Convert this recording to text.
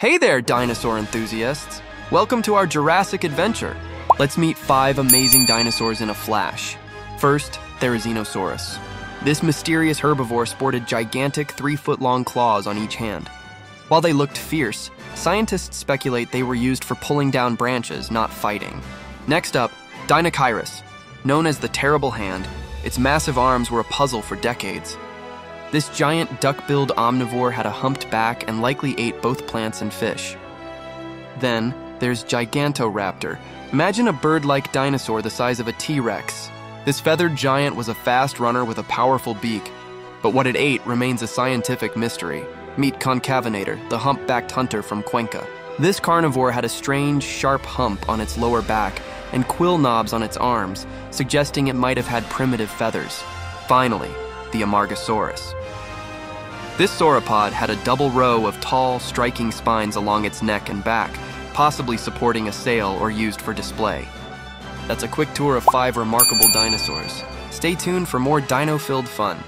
Hey there, dinosaur enthusiasts! Welcome to our Jurassic adventure. Let's meet five amazing dinosaurs in a flash. First, Therizinosaurus. This mysterious herbivore sported gigantic three foot long claws on each hand. While they looked fierce, scientists speculate they were used for pulling down branches, not fighting. Next up, Deinocheirus. Known as the Terrible Hand, its massive arms were a puzzle for decades. This giant duck-billed omnivore had a humped back and likely ate both plants and fish. Then, there's Gigantoraptor. Imagine a bird-like dinosaur the size of a T-Rex. This feathered giant was a fast runner with a powerful beak, but what it ate remains a scientific mystery. Meet Concavenator, the humpbacked hunter from Cuenca. This carnivore had a strange, sharp hump on its lower back and quill knobs on its arms, suggesting it might have had primitive feathers. Finally, the Amargasaurus. This sauropod had a double row of tall, striking spines along its neck and back, possibly supporting a sail or used for display. That's a quick tour of five remarkable dinosaurs. Stay tuned for more dino-filled fun.